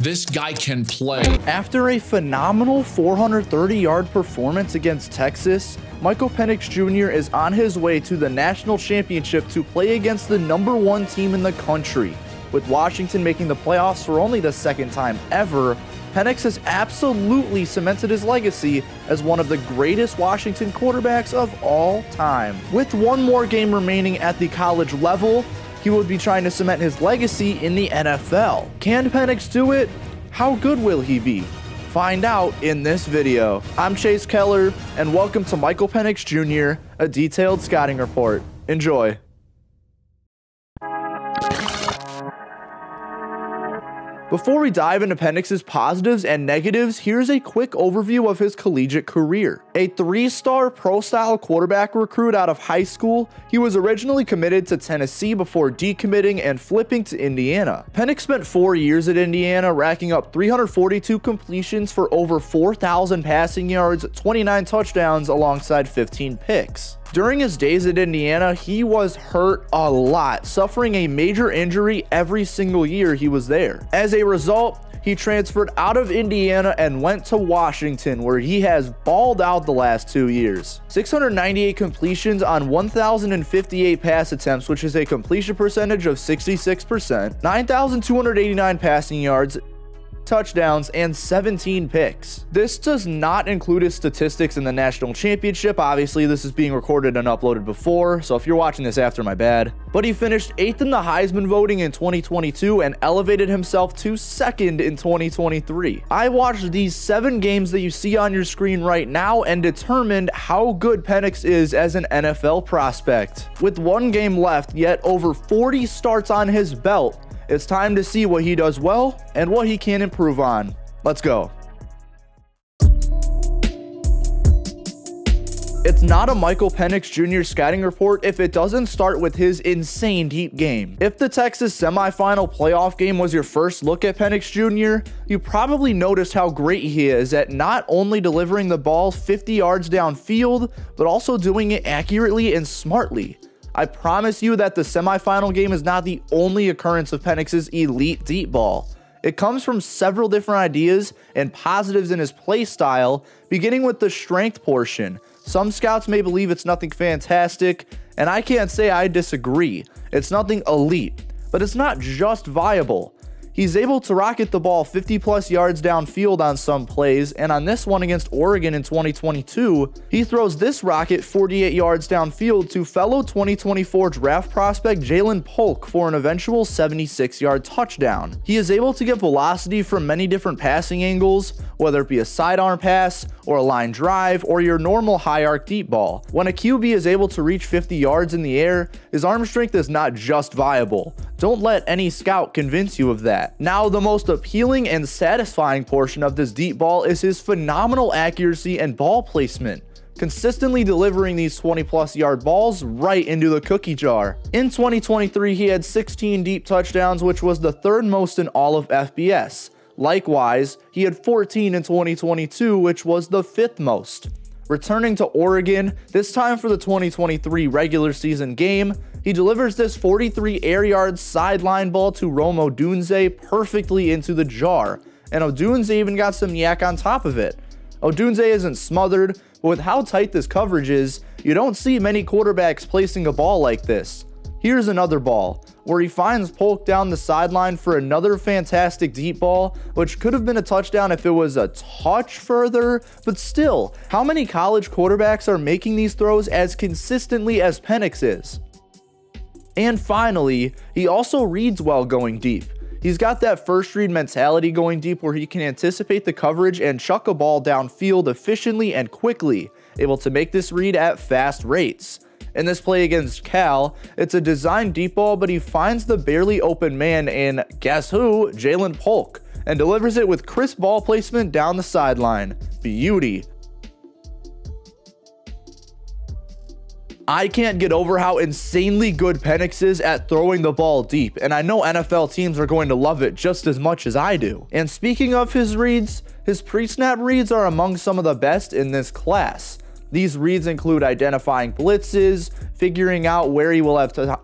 This guy can play. After a phenomenal 430 yard performance against Texas, Michael Penix Jr. is on his way to the national championship to play against the number one team in the country. With Washington making the playoffs for only the second time ever, Penix has absolutely cemented his legacy as one of the greatest Washington quarterbacks of all time. With one more game remaining at the college level, he would be trying to cement his legacy in the NFL. Can Penix do it? How good will he be? Find out in this video. I'm Chase Keller, and welcome to Michael Penix Jr., a detailed scouting report. Enjoy. Before we dive into Penix's positives and negatives, here's a quick overview of his collegiate career. A three-star pro-style quarterback recruit out of high school, he was originally committed to Tennessee before decommitting and flipping to Indiana. Penix spent four years at Indiana, racking up 342 completions for over 4,000 passing yards, 29 touchdowns, alongside 15 picks. During his days at Indiana, he was hurt a lot, suffering a major injury every single year he was there. As a result, he transferred out of Indiana and went to Washington, where he has balled out the last two years. 698 completions on 1,058 pass attempts, which is a completion percentage of 66%, 9,289 passing yards, touchdowns, and 17 picks. This does not include his statistics in the national championship. Obviously, this is being recorded and uploaded before, so if you're watching this after, my bad. But he finished 8th in the Heisman voting in 2022 and elevated himself to 2nd in 2023. I watched these 7 games that you see on your screen right now and determined how good Penix is as an NFL prospect. With one game left, yet over 40 starts on his belt, it's time to see what he does well and what he can improve on. Let's go. It's not a Michael Penix Jr. scouting report if it doesn't start with his insane deep game. If the Texas semifinal playoff game was your first look at Penix Jr., you probably noticed how great he is at not only delivering the ball 50 yards downfield, but also doing it accurately and smartly. I promise you that the semifinal game is not the only occurrence of Penix's elite deep ball. It comes from several different ideas and positives in his play style, beginning with the strength portion. Some scouts may believe it's nothing fantastic, and I can't say I disagree. It's nothing elite, but it's not just viable. He's able to rocket the ball 50 plus yards downfield on some plays, and on this one against Oregon in 2022, he throws this rocket 48 yards downfield to fellow 2024 draft prospect Ja'Lynn Polk for an eventual 76 yard touchdown. He is able to get velocity from many different passing angles, whether it be a sidearm pass, or a line drive, or your normal high arc deep ball. When a QB is able to reach 50 yards in the air, his arm strength is not just viable. Don't let any scout convince you of that. Now, the most appealing and satisfying portion of this deep ball is his phenomenal accuracy and ball placement consistently delivering these 20 plus yard balls right into the cookie jar. In 2023, he had 16 deep touchdowns, which was the third most in all of FBS. Likewise, he had 14 in 2022, which was the fifth most. Returning to Oregon, this time for the 2023 regular season game, he delivers this 43 air yard sideline ball to Rome Odunze perfectly into the jar, and Odunze even got some YAC on top of it. Odunze isn't smothered, but with how tight this coverage is, you don't see many quarterbacks placing a ball like this. Here's another ball, where he finds Polk down the sideline for another fantastic deep ball, which could have been a touchdown if it was a touch further, but still, how many college quarterbacks are making these throws as consistently as Penix is? And finally, he also reads well going deep. He's got that first read mentality going deep where he can anticipate the coverage and chuck a ball downfield efficiently and quickly, able to make this read at fast rates. In this play against Cal, it's a designed deep ball, but he finds the barely open man in, guess who, Ja'Lynn Polk, and delivers it with crisp ball placement down the sideline. Beauty. I can't get over how insanely good Penix is at throwing the ball deep, and I know NFL teams are going to love it just as much as I do. And speaking of his reads, his pre-snap reads are among some of the best in this class. These reads include identifying blitzes, figuring out where he will have to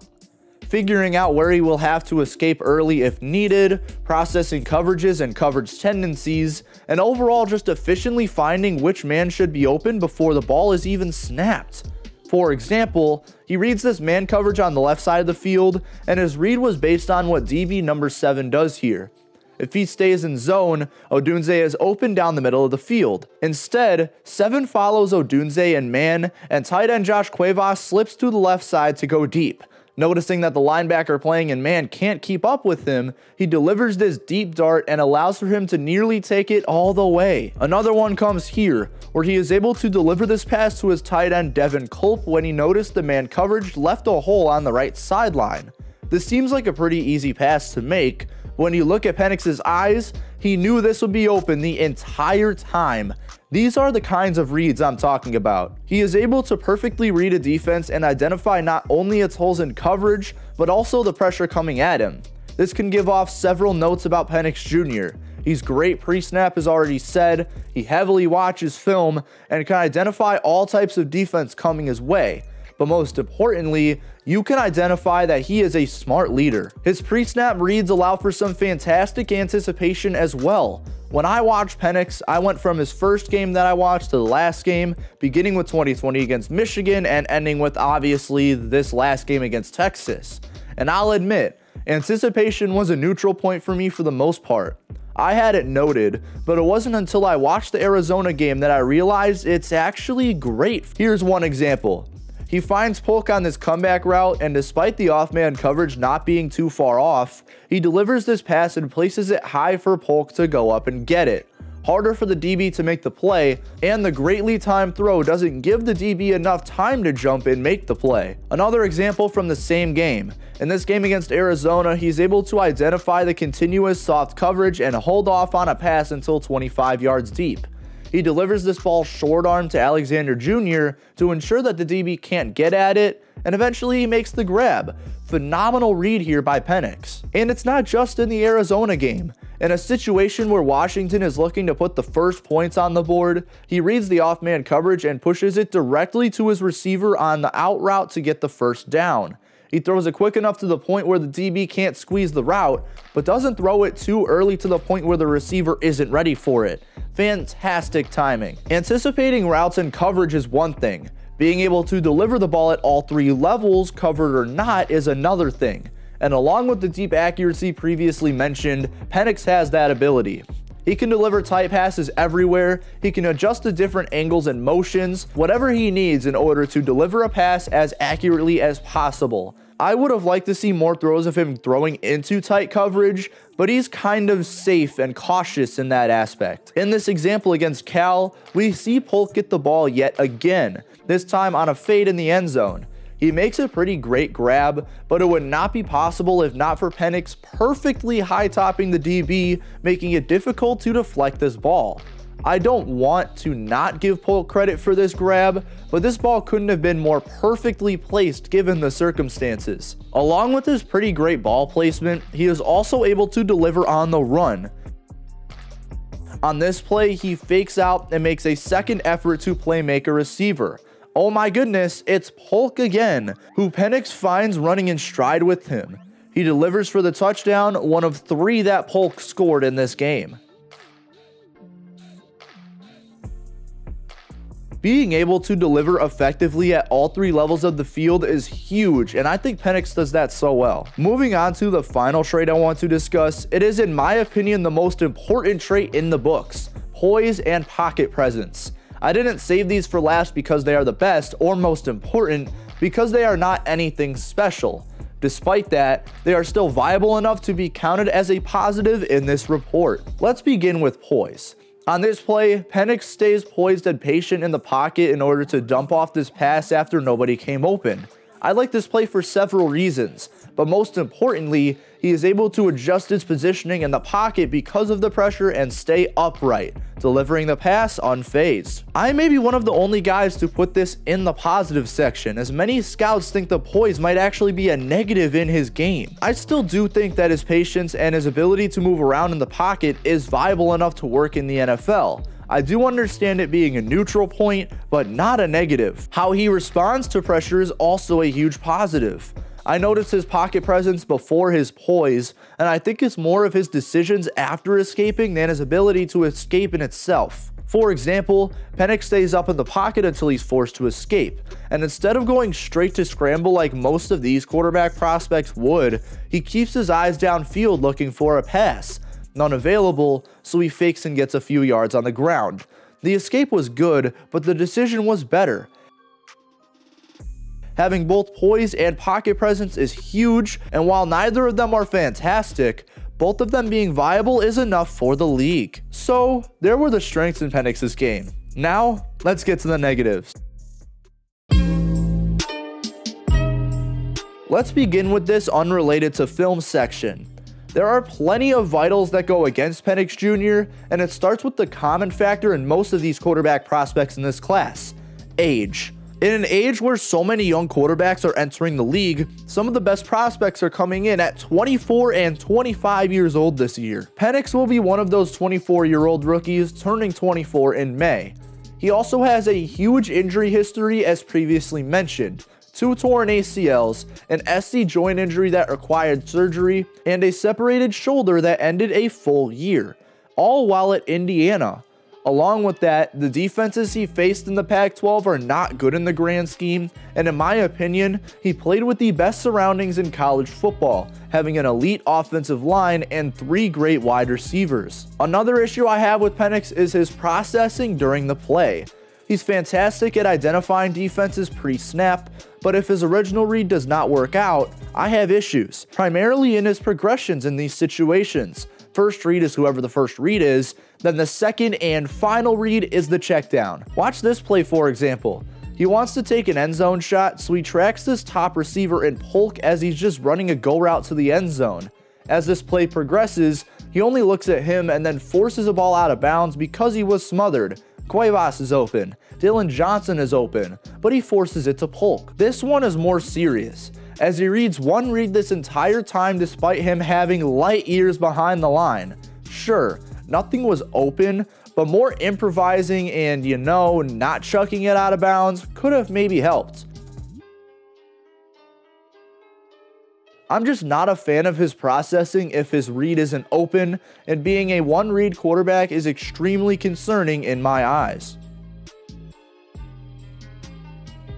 figuring out where he will have to escape early if needed, processing coverages and coverage tendencies, and overall just efficiently finding which man should be open before the ball is even snapped. For example, he reads this man coverage on the left side of the field, and his read was based on what DB number 7 does here. If he stays in zone, Odunze is open down the middle of the field. Instead, 7 follows Odunze in man, and tight end Josh Cuevas slips to the left side to go deep. Noticing that the linebacker playing in man can't keep up with him, he delivers this deep dart and allows for him to nearly take it all the way. Another one comes here, where he is able to deliver this pass to his tight end Devin Culp when he noticed the man coverage left a hole on the right sideline. This seems like a pretty easy pass to make, when you look at Penix's eyes, he knew this would be open the entire time. These are the kinds of reads I'm talking about. He is able to perfectly read a defense and identify not only its holes in coverage, but also the pressure coming at him. This can give off several notes about Penix Jr. He's great pre-snap as already said, he heavily watches film, and can identify all types of defense coming his way but most importantly, you can identify that he is a smart leader. His pre-snap reads allow for some fantastic anticipation as well. When I watched Penix, I went from his first game that I watched to the last game, beginning with 2020 against Michigan and ending with obviously this last game against Texas. And I'll admit, anticipation was a neutral point for me for the most part. I had it noted, but it wasn't until I watched the Arizona game that I realized it's actually great. Here's one example. He finds Polk on this comeback route, and despite the off-man coverage not being too far off, he delivers this pass and places it high for Polk to go up and get it. Harder for the DB to make the play, and the greatly timed throw doesn't give the DB enough time to jump and make the play. Another example from the same game. In this game against Arizona, he's able to identify the continuous soft coverage and hold off on a pass until 25 yards deep. He delivers this ball short arm to Alexander Jr. to ensure that the DB can't get at it, and eventually he makes the grab. Phenomenal read here by Penix. And it's not just in the Arizona game. In a situation where Washington is looking to put the first points on the board, he reads the off-man coverage and pushes it directly to his receiver on the out route to get the first down. He throws it quick enough to the point where the DB can't squeeze the route, but doesn't throw it too early to the point where the receiver isn't ready for it. Fantastic timing. Anticipating routes and coverage is one thing. Being able to deliver the ball at all three levels, covered or not, is another thing. And along with the deep accuracy previously mentioned, Penix has that ability. He can deliver tight passes everywhere, he can adjust to different angles and motions, whatever he needs in order to deliver a pass as accurately as possible. I would have liked to see more throws of him throwing into tight coverage, but he's kind of safe and cautious in that aspect. In this example against Cal, we see Polk get the ball yet again, this time on a fade in the end zone. He makes a pretty great grab, but it would not be possible if not for Penix perfectly high topping the DB, making it difficult to deflect this ball. I don't want to not give Polk credit for this grab, but this ball couldn't have been more perfectly placed given the circumstances. Along with his pretty great ball placement, he is also able to deliver on the run. On this play, he fakes out and makes a second effort to play make a receiver. Oh my goodness, it's Polk again, who Penix finds running in stride with him. He delivers for the touchdown, one of three that Polk scored in this game. Being able to deliver effectively at all three levels of the field is huge, and I think Penix does that so well. Moving on to the final trait I want to discuss, it is in my opinion the most important trait in the books, poise and pocket presence. I didn't save these for last because they are the best or most important because they are not anything special. Despite that, they are still viable enough to be counted as a positive in this report. Let's begin with poise. On this play, Penix stays poised and patient in the pocket in order to dump off this pass after nobody came open. I like this play for several reasons, but most importantly, he is able to adjust his positioning in the pocket because of the pressure and stay upright, delivering the pass unfazed. I may be one of the only guys to put this in the positive section, as many scouts think the poise might actually be a negative in his game. I still do think that his patience and his ability to move around in the pocket is viable enough to work in the NFL. I do understand it being a neutral point, but not a negative. How he responds to pressure is also a huge positive. I noticed his pocket presence before his poise, and I think it's more of his decisions after escaping than his ability to escape in itself. For example, Penix stays up in the pocket until he's forced to escape, and instead of going straight to scramble like most of these quarterback prospects would, he keeps his eyes downfield looking for a pass. None available, so he fakes and gets a few yards on the ground. The escape was good, but the decision was better. Having both poise and pocket presence is huge, and while neither of them are fantastic, both of them being viable is enough for the league. So, there were the strengths in Penix's game. Now, let's get to the negatives. Let's begin with this unrelated to film section. There are plenty of vitals that go against Penix Jr., and it starts with the common factor in most of these quarterback prospects in this class age. In an age where so many young quarterbacks are entering the league, some of the best prospects are coming in at 24 and 25 years old this year. Penix will be one of those 24 year old rookies turning 24 in May. He also has a huge injury history as previously mentioned. Two torn ACLs, an SC joint injury that required surgery, and a separated shoulder that ended a full year, all while at Indiana. Along with that, the defenses he faced in the Pac 12 are not good in the grand scheme, and in my opinion, he played with the best surroundings in college football, having an elite offensive line and three great wide receivers. Another issue I have with Penix is his processing during the play. He's fantastic at identifying defenses pre snap, but if his original read does not work out, I have issues, primarily in his progressions in these situations. First read is whoever the first read is, then the second and final read is the check down. Watch this play for example. He wants to take an end zone shot, so he tracks this top receiver in Polk as he's just running a go route to the end zone. As this play progresses, he only looks at him and then forces a ball out of bounds because he was smothered. Cuevas is open, Dylan Johnson is open, but he forces it to Polk. This one is more serious as he reads one read this entire time despite him having light years behind the line. Sure, nothing was open, but more improvising and, you know, not chucking it out of bounds could have maybe helped. I'm just not a fan of his processing if his read isn't open, and being a one read quarterback is extremely concerning in my eyes.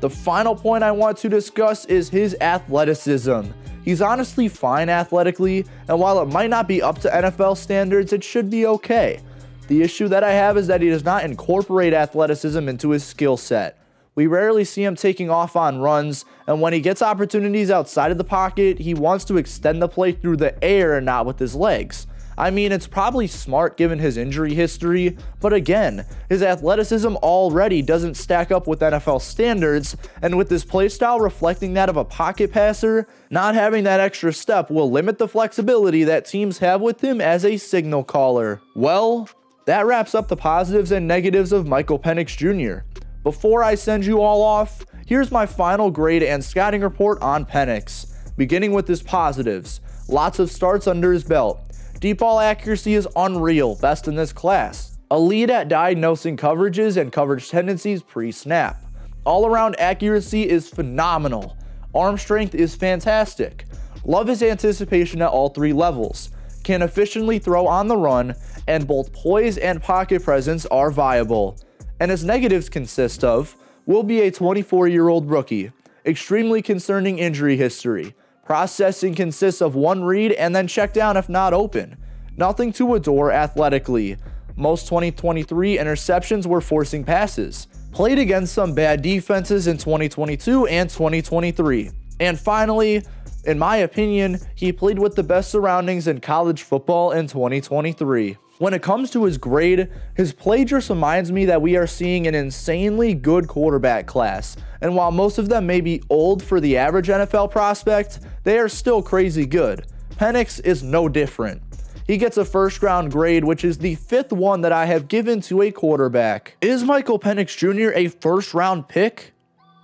The final point I want to discuss is his athleticism. He's honestly fine athletically, and while it might not be up to NFL standards, it should be okay. The issue that I have is that he does not incorporate athleticism into his skill set. We rarely see him taking off on runs, and when he gets opportunities outside of the pocket, he wants to extend the play through the air and not with his legs. I mean, it's probably smart given his injury history, but again, his athleticism already doesn't stack up with NFL standards, and with his playstyle reflecting that of a pocket passer, not having that extra step will limit the flexibility that teams have with him as a signal caller. Well, that wraps up the positives and negatives of Michael Penix Jr. Before I send you all off, here's my final grade and scouting report on Penix. Beginning with his positives, lots of starts under his belt. Deep ball accuracy is unreal, best in this class. A lead at diagnosing coverages and coverage tendencies pre-snap. All around accuracy is phenomenal. Arm strength is fantastic. Love his anticipation at all three levels. Can efficiently throw on the run, and both poise and pocket presence are viable. And his negatives consist of will be a 24 year old rookie, extremely concerning injury history, Processing consists of one read and then check down if not open. Nothing to adore athletically. Most 2023 interceptions were forcing passes. Played against some bad defenses in 2022 and 2023. And finally, in my opinion, he played with the best surroundings in college football in 2023. When it comes to his grade, his play just reminds me that we are seeing an insanely good quarterback class. And while most of them may be old for the average NFL prospect, they are still crazy good. Penix is no different. He gets a first round grade, which is the fifth one that I have given to a quarterback. Is Michael Penix Jr. a first round pick?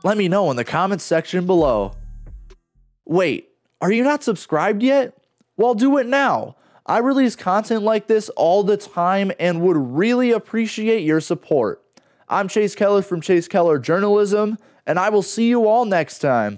Let me know in the comments section below. Wait, are you not subscribed yet? Well, do it now. I release content like this all the time and would really appreciate your support. I'm Chase Keller from Chase Keller Journalism, and I will see you all next time.